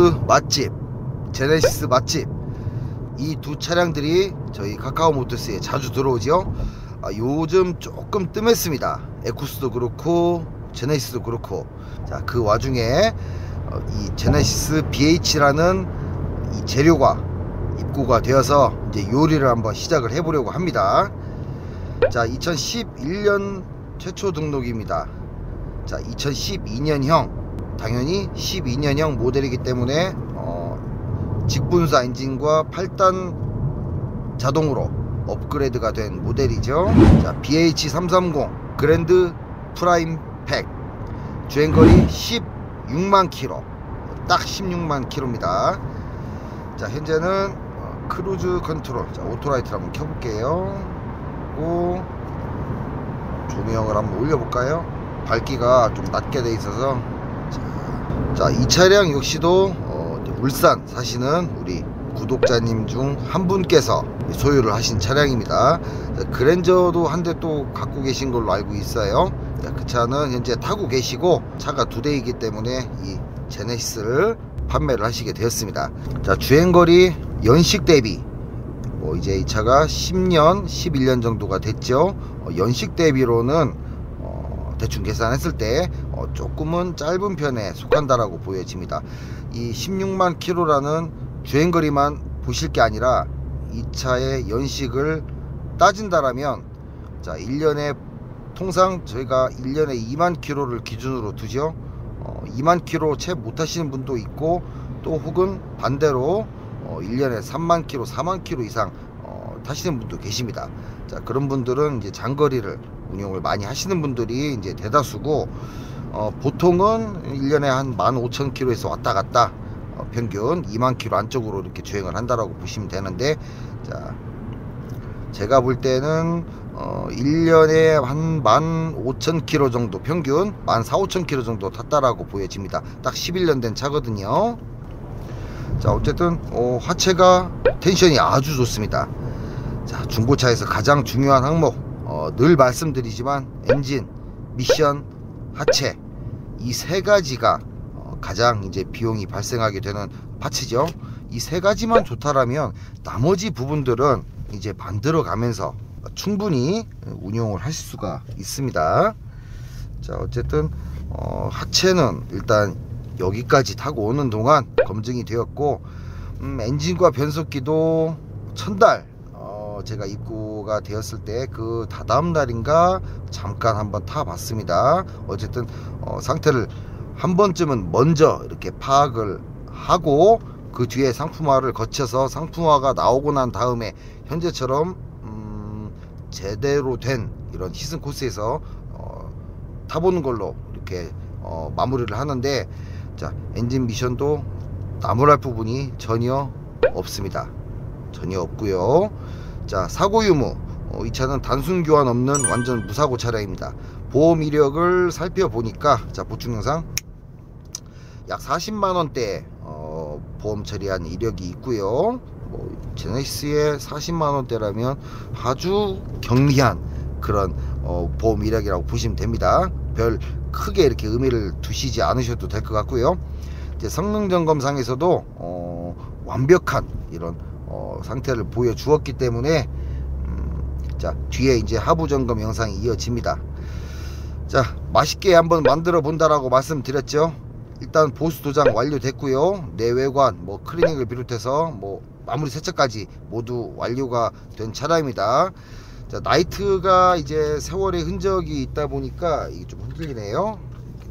에쿠스 맛집 제네시스 맛집 이 두 차량들이 저희 카카오 모터스에 자주 들어오죠 아, 요즘 조금 뜸했습니다. 에쿠스도 그렇고 제네시스도 그렇고. 자 그 와중에 어, 이 제네시스 BH라는 이 재료가 입고가 되어서 이제 요리를 한번 시작을 해보려고 합니다. 자 2011년 최초 등록입니다. 자 2012년형 당연히 12년형 모델이기 때문에 어, 직분사 엔진과 8단 자동으로 업그레이드가 된 모델이죠. 자 BH330 Grand Prime Pack. 주행거리 16만 킬로 딱 16만 킬로입니다. 자 현재는 어, cruise control. 자 auto light를 한번 켜볼게요. 고 조명을 한번 올려볼까요? 밝기가 좀 낮게 돼 있어서 자 이 차량 역시도 어, 울산 사시는 우리 구독자님 중 한 분께서 소유를 하신 차량입니다. 자, 그랜저도 한 대 또 갖고 계신 걸로 알고 있어요. 자, 그 차는 현재 타고 계시고 차가 두 대이기 때문에 이 제네시스를 판매를 하시게 되었습니다. 자 주행거리 연식 대비. 뭐 이제 이 차가 10년 11년 정도가 됐죠. 어, 연식 대비로는 어, 대충 계산했을 때 어, 조금은 짧은 편에 속한다라고 보여집니다. 이 16만 킬로라는 주행거리만 보실 게 아니라 이 차의 연식을 따진다라면 자 1년에 통상 저희가 1년에 2만 킬로를 기준으로 두죠. 어, 2만 킬로 채 못하시는 분도 있고 또 혹은 반대로 어, 1년에 3만 킬로 4만 킬로 이상 어, 타시는 분도 계십니다. 자 그런 분들은 이제 장거리를 운용을 많이 하시는 분들이 이제 대다수고 어, 보통은 1년에 한 15,000km에서 왔다 갔다 어, 평균 2만 km 안쪽으로 이렇게 주행을 한다라고 보시면 되는데 자 제가 볼 때는 어, 1년에 한 15,000km 정도 평균 14,5,000km 정도 탔다라고 보여집니다. 딱 11년 된 차거든요. 자 어쨌든 어, 하체가 텐션이 아주 좋습니다. 자 중고차에서 가장 중요한 항목 어, 늘 말씀드리지만 엔진 미션 하체 이 세 가지가 어, 가장 이제 비용이 발생하게 되는 파츠죠. 이 세 가지만 좋다라면 나머지 부분들은 이제 만들어 가면서 충분히 운용을 하실 수가 있습니다. 자 어쨌든 어, 하체는 일단 여기까지 타고 오는 동안 검증이 되었고 음, 엔진과 변속기도 천달 어, 제가 입고가 되었을 때 그 다다음 날인가 잠깐 한번 타봤습니다. 어쨌든 어, 상태를 한 번쯤은 먼저 이렇게 파악을 하고 그 뒤에 상품화를 거쳐서 상품화가 나오고 난 다음에 현재처럼 음, 제대로 된 이런 시승 코스에서 어, 타보는 걸로 이렇게 어, 마무리를 하는데 자 엔진 미션도 나무랄 부분이 전혀 없습니다. 전혀 없고요 자 사고 유무. 어, 이 차는 단순 교환 없는 완전 무사고 차량입니다. 보험 이력을 살펴보니까 자 보충 영상. 약 40만원대 어, 보험 처리한 이력이 있고요. 뭐 제네시스의 40만원대라면 아주 경리한 그런 어, 보험 이력이라고 보시면 됩니다. 별 크게 이렇게 의미를 두시지 않으셔도 될 것 같고요. 이제 성능 점검상에서도 어, 완벽한 이런 어, 상태를 보여주었기 때문에 음, 자 뒤에 이제 하부 점검 영상이 이어집니다. 자 맛있게 한번 만들어 본다라고 말씀드렸죠. 일단 보수 도장 완료됐고요. 내외관 뭐 클리닝을 비롯해서 뭐 마무리 세차까지 모두 완료가 된 차량입니다. 자, 나이트가 이제 세월의 흔적이 있다 보니까 이게 좀 흔들리네요.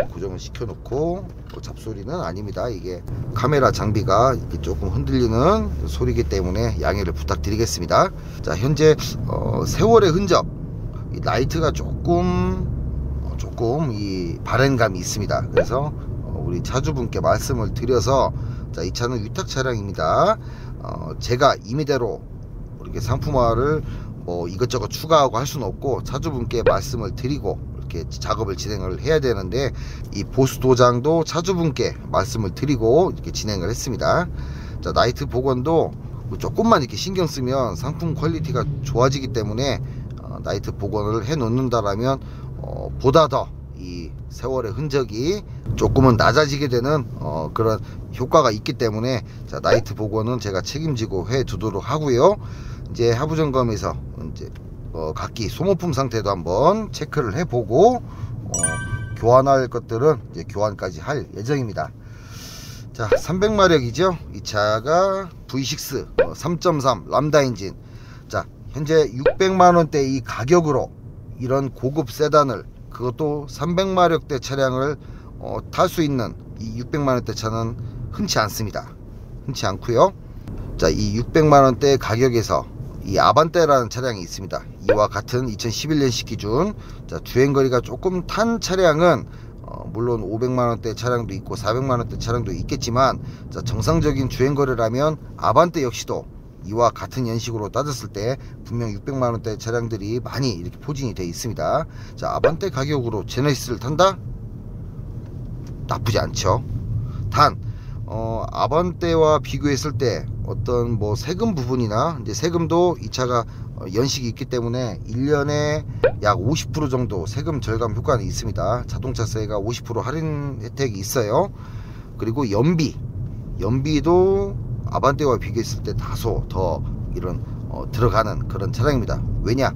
고정을 시켜놓고 뭐 잡소리는 아닙니다. 이게 카메라 장비가 조금 흔들리는 소리기 때문에 양해를 부탁드리겠습니다. 자, 현재 어, 세월의 흔적, 이 나이트가 조금 어, 조금 이 발행감이 있습니다. 그래서 어, 우리 차주분께 말씀을 드려서 자, 이 차는 위탁 차량입니다. 어, 제가 임의대로 이렇게 상품화를 뭐 이것저것 추가하고 할 수는 없고 차주분께 말씀을 드리고 이렇게 작업을 진행을 해야 되는데 이 보수 도장도 차주분께 말씀을 드리고 이렇게 진행을 했습니다 자 라이트 복원도 뭐 조금만 이렇게 신경 쓰면 상품 quality가 좋아지기 때문에 어, 라이트 복원을 해 놓는다라면 어, 보다 더 이 세월의 흔적이 조금은 낮아지게 되는 어, 그런 효과가 있기 때문에 자, 나이트 복원은 제가 책임지고 해 두도록 하고요. 이제 하부 점검에서 이제 어, 각기 소모품 상태도 한번 체크를 해보고 어, 교환할 것들은 이제 교환까지 할 예정입니다. 자 300마력이죠? 이 차가 V6 어, 3.3 람다 엔진. 자 현재 600만원대 이 가격으로 이런 고급 세단을 그것도 300마력대 차량을 어, 탈 수 있는 이 600만원대 차는 흔치 않습니다. 흔치 않고요. 자이 600만원대 가격에서 이 아반떼라는 차량이 있습니다. 이와 같은 2011년식 기준. 자 주행거리가 조금 탄 차량은 어, 물론 500만원대 차량도 있고 400만원대 차량도 있겠지만 자, 정상적인 주행거리라면 아반떼 역시도 이와 같은 연식으로 따졌을 때 분명 600만원대 차량들이 많이 이렇게 포진이 되어 있습니다. 자 아반떼 가격으로 제네시스를 탄다? 나쁘지 않죠. 단 어, 아반떼와 비교했을 때 어떤 뭐 세금 부분이나 이제 세금도 이 차가 어, 연식이 있기 때문에 1년에 약 50% 정도 세금 절감 효과는 있습니다. 자동차세가 50% 할인 혜택이 있어요. 그리고 연비, 연비도 아반떼와 비교했을 때 다소 더 이런 어, 들어가는 그런 차량입니다. 왜냐?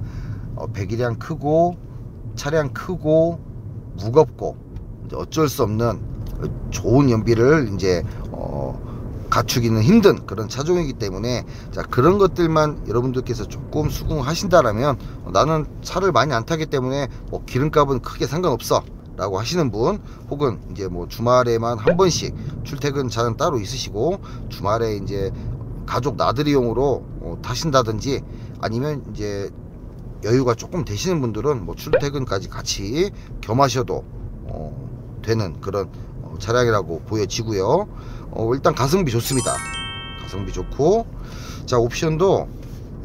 어, 배기량 크고 차량 크고 무겁고 어쩔 수 없는 좋은 연비를 이제 어, 갖추기는 힘든 그런 차종이기 때문에 자 그런 것들만 여러분들께서 조금 수긍하신다라면 어, 나는 차를 많이 안 타기 때문에 뭐 기름값은 크게 상관없어 라고 하시는 분 혹은 이제 뭐 주말에만 한 번씩 출퇴근 차는 따로 있으시고 주말에 이제 가족 나들이용으로 어, 타신다든지 아니면 이제 여유가 조금 되시는 분들은 뭐 출퇴근까지 같이 겸하셔도 어, 되는 그런 어, 차량이라고 보여지고요 어, 일단 가성비 좋습니다. 가성비 좋고 자 옵션도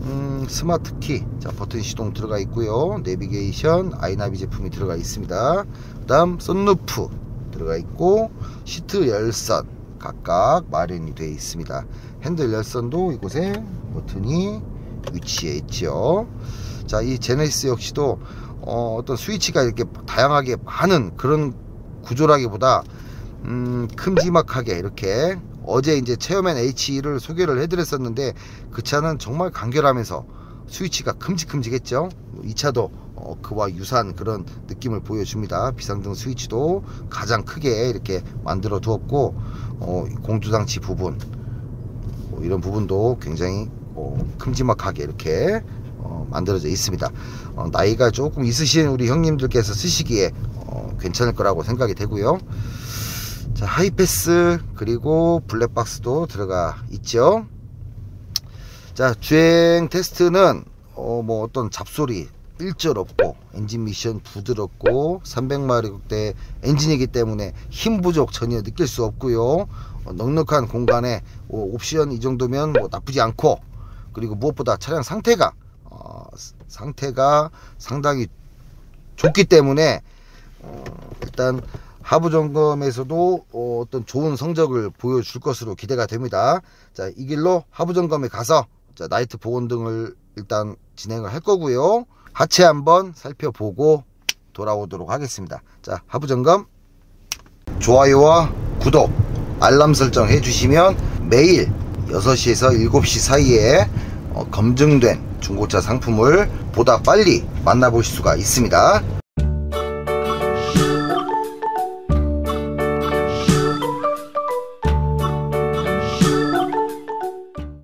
음, 스마트 키. 자, 버튼 시동 들어가 있고요. 내비게이션 아이나비 제품이 들어가 있습니다. 그 다음 썬루프 들어가 있고 시트 열선 각각 마련이 되어 있습니다. 핸들 열선도 이곳에 버튼이 위치해 있죠. 자 이 제네시스 역시도 어, 어떤 스위치가 이렇게 다양하게 많은 그런 구조라기보다 음, 큼지막하게 이렇게 어제 이제 체어맨 H를 소개를 해드렸었는데 그 차는 정말 간결하면서 스위치가 큼직큼직했죠. 이 차도 어, 그와 유사한 그런 느낌을 보여줍니다. 비상등 스위치도 가장 크게 이렇게 만들어 두었고 어, 공조장치 부분 뭐 이런 부분도 굉장히 어, 큼지막하게 이렇게 어, 만들어져 있습니다. 어, 나이가 조금 있으신 우리 형님들께서 쓰시기에 어, 괜찮을 거라고 생각이 되고요. 자, 하이패스 그리고 블랙박스도 들어가 있죠. 자, 주행 테스트는 어, 뭐 어떤 잡소리 일절 없고 엔진 미션 부드럽고 300마력대 엔진이기 때문에 힘 부족 전혀 느낄 수 없고요. 어, 넉넉한 공간에 어, 옵션 이 정도면 뭐 나쁘지 않고 그리고 무엇보다 차량 상태가 어, 상태가 상당히 좋기 때문에 어, 일단 하부 점검에서도 어, 떤 좋은 성적을 보여줄 것으로 기대가 됩니다. 자, 이 길로 하부 점검에 가서 자, 나이트 보온 등을 일단 진행을 할 거고요. 하체 한번 살펴보고 돌아오도록 하겠습니다. 자, 하부 점검 좋아요와 구독, 알람 설정 해주시면 매일 6시에서 7시 사이에 어, 검증된 중고차 상품을 보다 빨리 만나볼 수가 있습니다.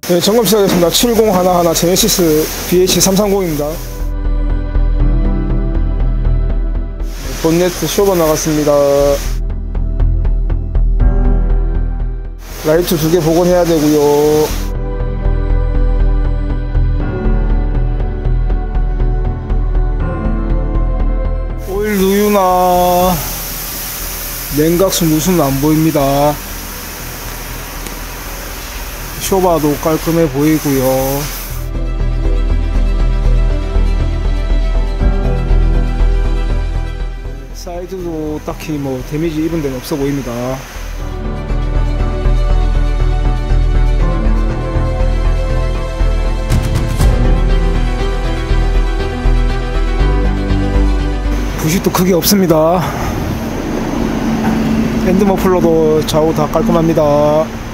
네, 점검 시작하겠습니다. 7011 제네시스 BH330입니다. 본네트 쇼바 나갔습니다. 라이트 두 개 복원해야 되고요. 오일 누유나 냉각수 누수는 안 보입니다. 쇼바도 깔끔해 보이고요 사이드도 딱히 뭐 데미지 입은 데는 없어 보입니다 부식도 크게 없습니다. 핸드 머플러도 좌우 다 깔끔합니다.